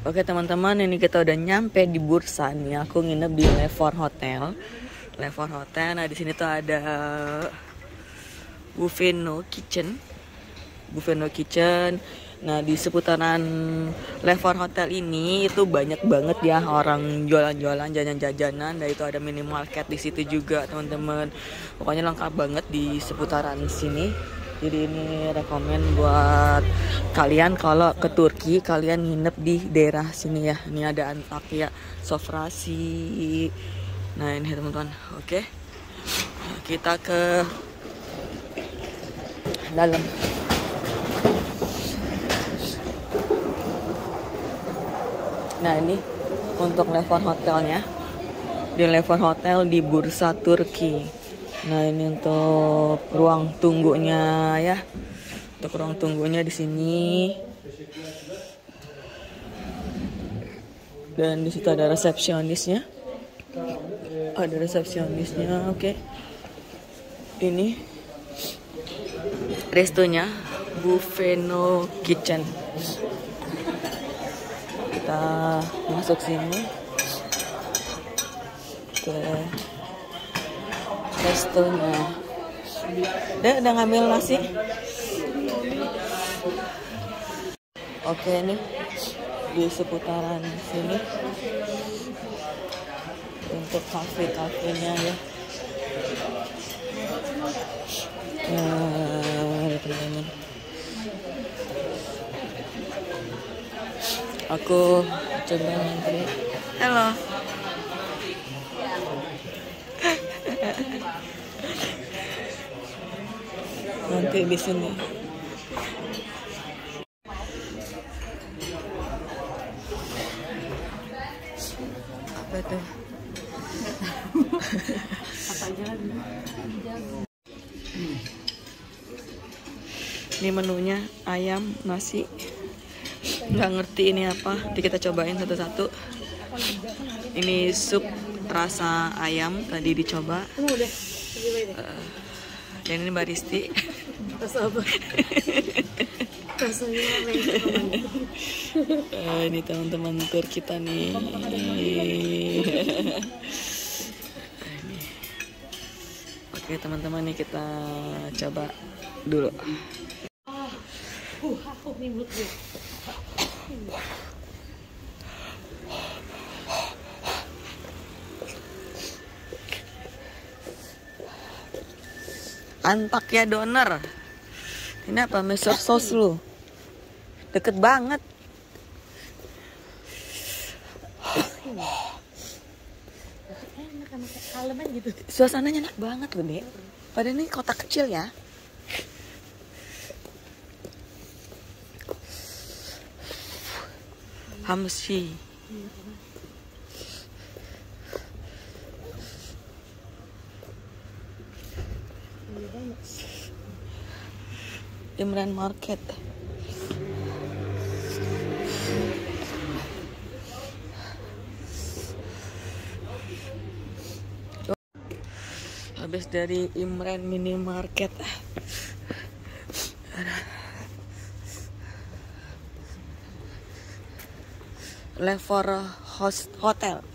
Oke teman-teman, ini kita udah nyampe di Bursa nih. Aku nginep di Levor Hotel. Levor Hotel. Nah di sini tuh ada Buffeno Kitchen. Buffeno Kitchen. Nah di seputaran Levor Hotel ini itu banyak banget ya orang jualan-jualan jajan-jajanan. Dan itu ada minimarket di situ juga teman-teman. Pokoknya lengkap banget di seputaran sini. Jadi ini rekomen buat kalian kalau ke Turki kalian nginep di daerah sini ya. Ini ada Antakya, Sofrasi. Nah ini teman-teman. Oke. Kita ke dalam. Nah ini untuk level hotelnya di level hotel di Bursa Turki. Nah ini untuk ruang tunggunya ya. Untuk ruang tunggunya di sini. Dan di situ ada resepsionisnya. Ada resepsionisnya, oke. Ini restonya Buffeno Kitchen. Kita masuk sini. Oke restonya. Udah udah ngambil nasi? Oke nih di seputaran sini. Untuk kafe kafenya ya ya teman-teman aku coba nanti. Halo nanti di sini. Apa itu? Apa? Ini menunya ayam, nasi. Nggak ngerti ini apa. Jadi kita cobain satu-satu. Ini sup rasa ayam tadi dicoba. Uh, dan ini baristi apa rasanya uh, ini teman-teman tur kita nih. Oke teman-teman nih kita coba dulu. Uh, aku nih Antak ya donor. Ini apa? Sos lu. Deket banget. Suasananya enak banget loh, Dek. Padahal ini kota kecil ya. Hamsi. Imran Market. Habis dari Imran Minimarket. Levor Host Hotel.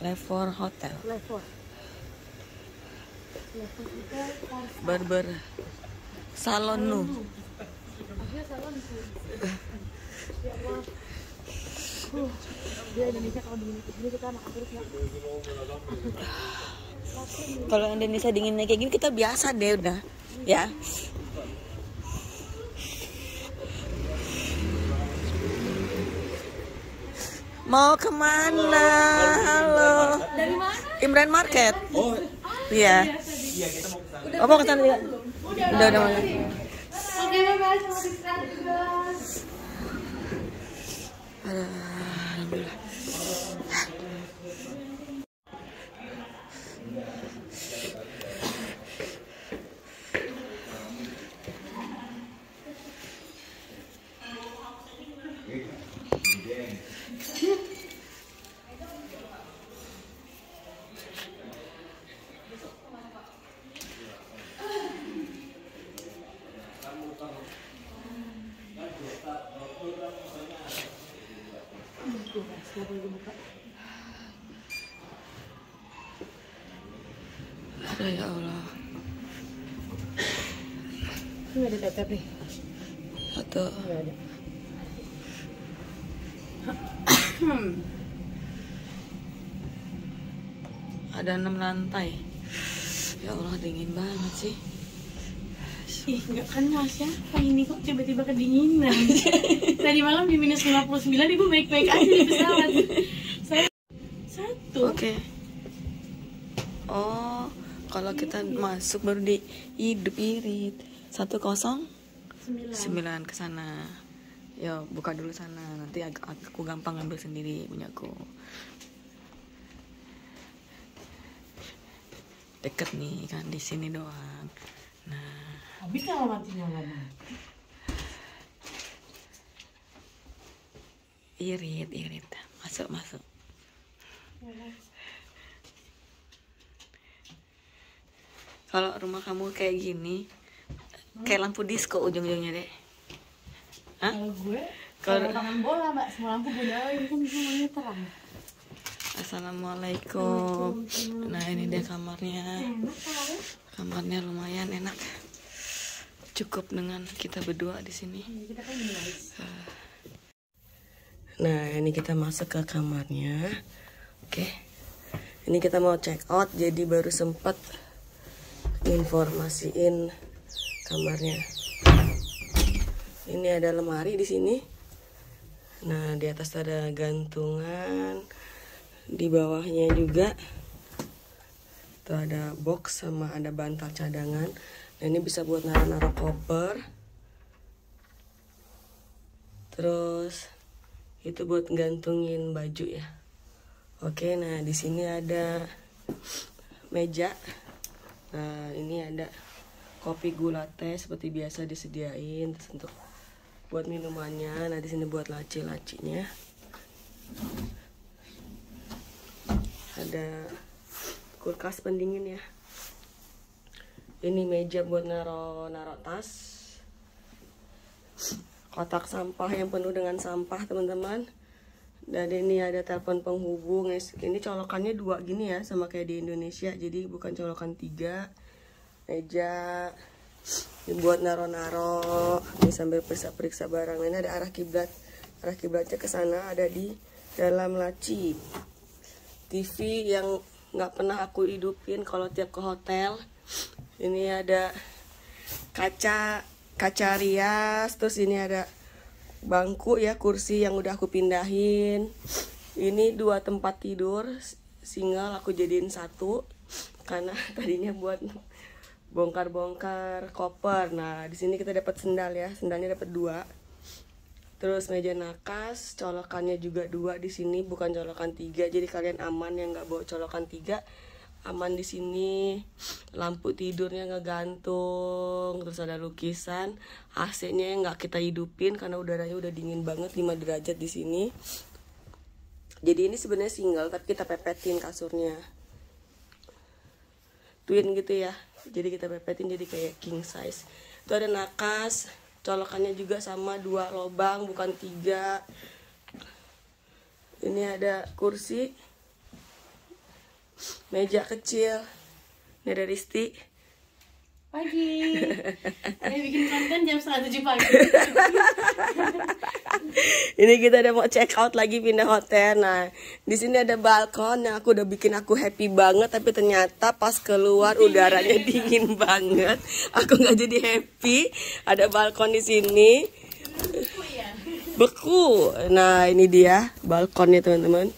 Levor Hotel. Levor. Barber salon nu. Kalau Indonesia dingin kayak gini kita biasa deh udah, ya. Mau ke mana? Halo. Dari mana? Imran Market. Oh, Iya. Iya kita mau ke sana. Oh, mau ke sana juga? Udah, udah mana? Oke, bye-bye. Selamat istirahat juga. Alhamdulillah. ya Allah. Ini ada tetep nih. Satu ada. ada enam lantai. Ya Allah dingin banget sih. Ih, nggak kan mas siapa ini kok tiba-tiba kedinginan? Tadi malam di minus 59 ibu baik-baik aja di pesawat. Saya satu. Oke. Oh, kalau kita masuk baru di hidup irit. Satu kosong Sembilan. sembilan ke sana. Yo, buka dulu sana. Nanti ag- aku gampang ambil sendiri punyaku. Deket nih kan di sini doang. Nah, Habis kalau matinya lama. irit, irit. Masuk, masuk. Kalau rumah kamu kayak gini, kayak lampu disco ujung-ujungnya deh. Hah? Kalau gue Kalau- tangan bola mbak semua lampu gue nyalain kan semuanya terang. Assalamualaikum. Nah ini dia kamarnya. Enak Kamarnya lumayan enak. Cukup dengan kita berdua di sini. Nah, ini kita masuk ke kamarnya. Oke. Ini kita mau check out, jadi baru sempat informasiin kamarnya. Ini ada lemari di sini. Nah, di atas ada gantungan. Di bawahnya juga tuh ada box sama ada bantal cadangan. Nah, ini bisa buat naruh-naruh koper. Terus itu buat gantungin baju ya. Oke, nah di sini ada meja. Nah, ini ada kopi gula teh seperti biasa disediain terus untuk buat minumannya. Nah, di sini buat laci-lacinya. Ada kulkas pendingin ya. Ini meja buat naro naro tas. Kotak sampah yang penuh dengan sampah teman-teman. Dan ini ada telepon penghubung. Ini colokannya dua gini ya sama kayak di Indonesia. Jadi bukan colokan tiga. Meja ini buat naro-naro ini sambil periksa-periksa barang. Ini ada arah kiblat. Arah kiblatnya ke sana ada di dalam laci. TV yang nggak pernah aku hidupin kalau tiap ke hotel. Ini ada kaca kaca rias terus ini ada bangku ya kursi yang udah aku pindahin. Ini dua tempat tidur single aku jadiin satu. Karena tadinya buat bongkar-bongkar koper. Nah di sini kita dapat sendal ya sendalnya dapat dua terus meja nakas colokannya juga dua di sini bukan colokan tiga. Jadi kalian aman yang nggak bawa colokan tiga aman di sini. Lampu tidurnya ngegantung terus ada lukisan. AC-nya nggak kita hidupin karena udaranya udah dingin banget 5 derajat di sini. Jadi ini sebenarnya single tapi kita pepetin kasurnya. Twin gitu ya. Jadi kita pepetin jadi kayak king size. Itu ada nakas colokannya juga sama dua lobang bukan tiga ini ada kursi meja kecil ini ada Risti Pagi. Saya bikin konten jam setengah tujuh pagi. ini kita udah mau check out lagi pindah hotel. Nah di sini ada balkon. Yang aku udah bikin aku happy banget tapi ternyata pas keluar udaranya dingin banget. Aku nggak jadi happy. Ada balkon di sini. Beku nah ini dia balkonnya teman-teman.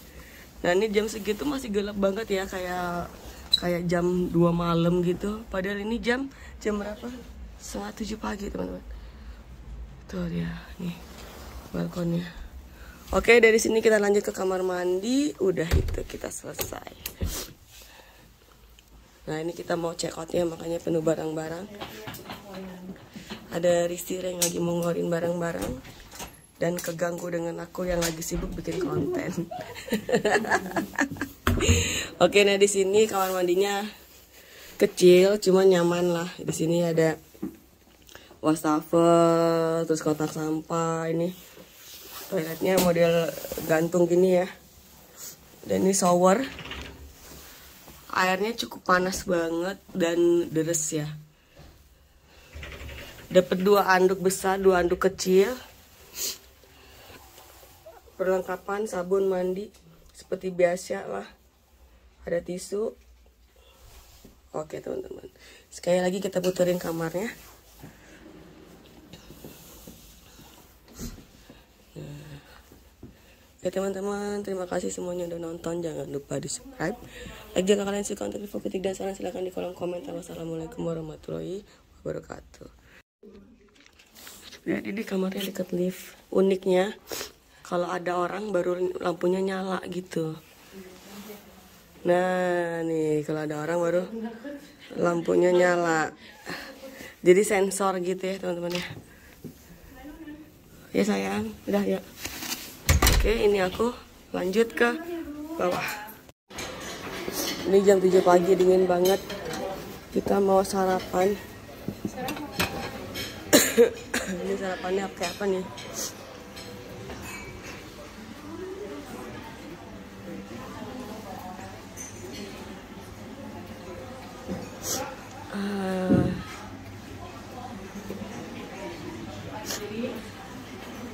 Nah ini jam segitu masih gelap banget ya kayak kayak jam 2 malam gitu. Padahal ini jam jam berapa? Setengah tujuh pagi teman-teman. Tuh dia. Nih balkonnya. Oke dari sini kita lanjut ke kamar mandi. Udah itu kita selesai. Nah ini kita mau check out ya makanya penuh barang-barang. Ada Risti yang lagi mau barang-barang. Dan keganggu dengan aku yang lagi sibuk bikin konten. Oke, nah di sini kamar mandinya kecil, cuma nyaman lah. Di sini ada wastafel, terus kotak sampah ini toiletnya model gantung gini ya. dan ini shower. Airnya cukup panas banget dan deres ya. Dapat dua anduk besar dua anduk kecil. Perlengkapan sabun mandi seperti biasa lah. Ada tisu. Oke teman-teman. Sekali lagi kita puterin kamarnya Ya teman-teman, terima kasih semuanya udah nonton. Jangan lupa di subscribe. Like jika kalian suka untuk info kritik dan saran silahkan di kolom komentar. Wassalamualaikum warahmatullahi wabarakatuh. Ya, ini kamarnya dekat lift. Uniknya, kalau ada orang baru lampunya nyala gitu. Nah, nih kalau ada orang baru lampunya nyala. Jadi sensor gitu ya teman-teman ya. Ya sayang, udah ya. Oke, ini aku lanjut ke bawah. Ini jam 7 pagi dingin banget. Kita mau sarapan. ini sarapannya kayak apa nih?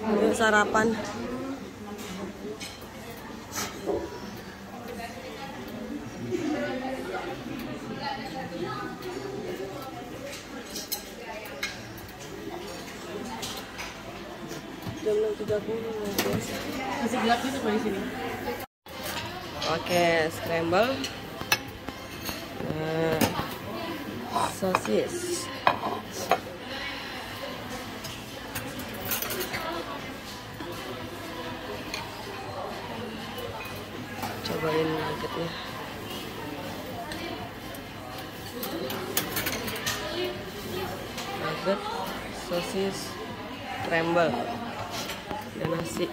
Ini sarapan jam 6.30 biasa. Masih gelap gitu kok di sini. Oke, scramble. Nah, sosis. Cobain nuggetnya. Nugget, sosis, scramble, dan nasi.